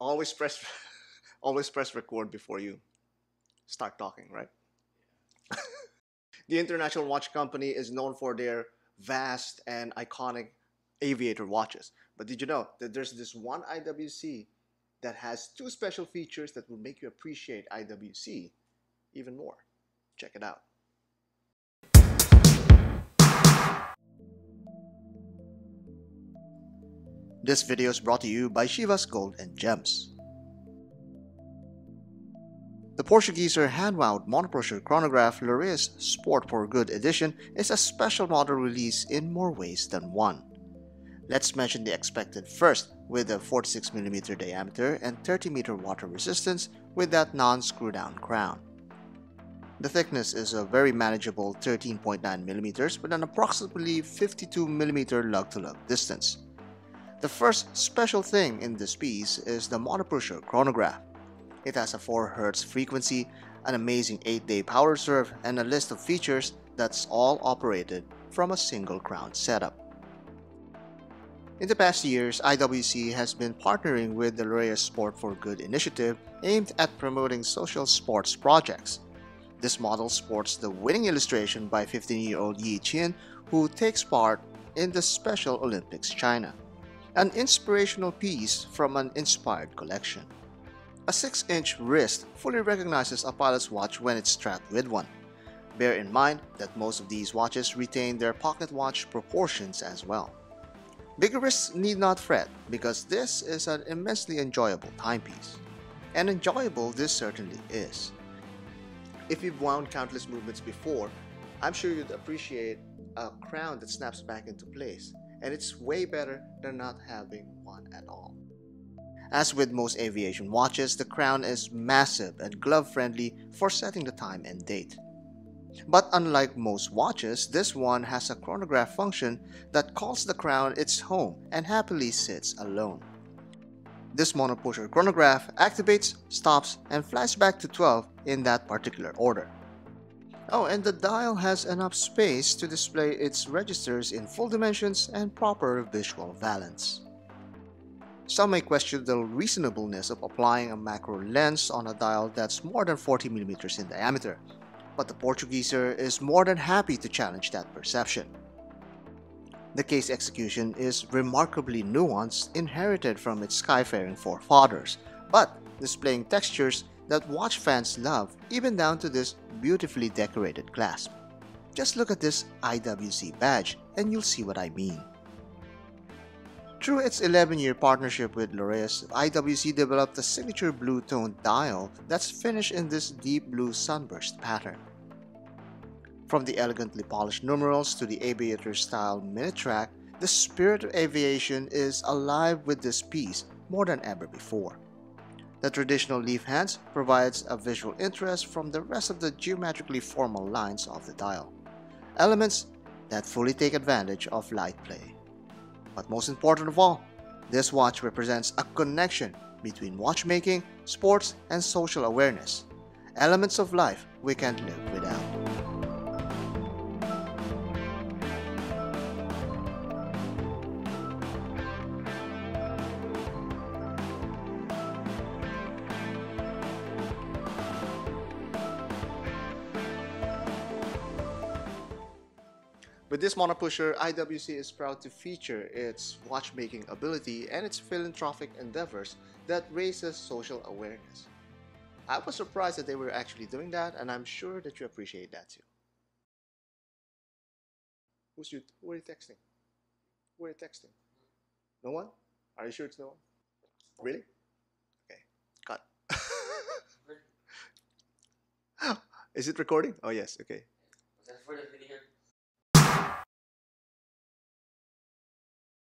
always press always press record before you start talking, right? the International Watch Company is known for their vast and iconic aviator watches. But did you know that there's this one IWC that has two special features that will make you appreciate IWC even more? Check it out. This video is brought to you by Shiva's Gold and Gems. The Portugieser hand-wound monopusher chronograph Laureus Sport for Good edition is a special model release in more ways than one. Let's mention the expected first with a 46mm diameter and 30m water resistance with that non-screw-down crown. The thickness is a very manageable 13.9mm with an approximately 52mm lug-to-lug distance. The first special thing in this piece is the monopusher chronograph. It has a 4 Hz frequency, an amazing 8-day power reserve, and a list of features that's all operated from a single crown setup. In the past years, IWC has been partnering with the Laureus Sport for Good initiative aimed at promoting social sports projects. This model sports the winning illustration by 15-year-old Yi Qian who takes part in the Special Olympics China, an inspirational piece from an inspired collection. A 6-inch wrist fully recognizes a pilot's watch when it's strapped with one. Bear in mind that most of these watches retain their pocket watch proportions as well. Bigger wrists need not fret because this is an immensely enjoyable timepiece. And enjoyable this certainly is. If you've wound countless movements before, I'm sure you'd appreciate a crown that snaps back into place, and it's way better than not having one at all. As with most aviation watches, the crown is massive and glove-friendly for setting the time and date. But unlike most watches, this one has a chronograph function that calls the crown its home and happily sits alone. This monopusher chronograph activates, stops, and flies back to 12 in that particular order. Oh, and the dial has enough space to display its registers in full dimensions and proper visual valence. Some may question the reasonableness of applying a macro lens on a dial that's more than 40mm in diameter, but the Portugieser is more than happy to challenge that perception. The case execution is remarkably nuanced, inherited from its skyfaring forefathers, but displaying textures that watch fans love even down to this beautifully decorated clasp. Just look at this IWC badge and you'll see what I mean. Through its 11-year partnership with Laureus, IWC developed a signature blue toned dial that's finished in this deep blue sunburst pattern. From the elegantly polished numerals to the aviator-style minute track, the spirit of aviation is alive with this piece more than ever before. The traditional leaf hands provides a visual interest from the rest of the geometrically formal lines of the dial, elements that fully take advantage of light play. But most important of all, this watch represents a connection between watchmaking, sports, and social awareness, elements of life we can't live without. With this monopusher, IWC is proud to feature its watchmaking ability and its philanthropic endeavors that raises social awareness. I was surprised that they were actually doing that, and I'm sure that you appreciate that too. Who's you? Who are you texting? Who are you texting? No one? Are you sure it's no one? Really? Okay, cut. Is it recording? Oh yes, okay.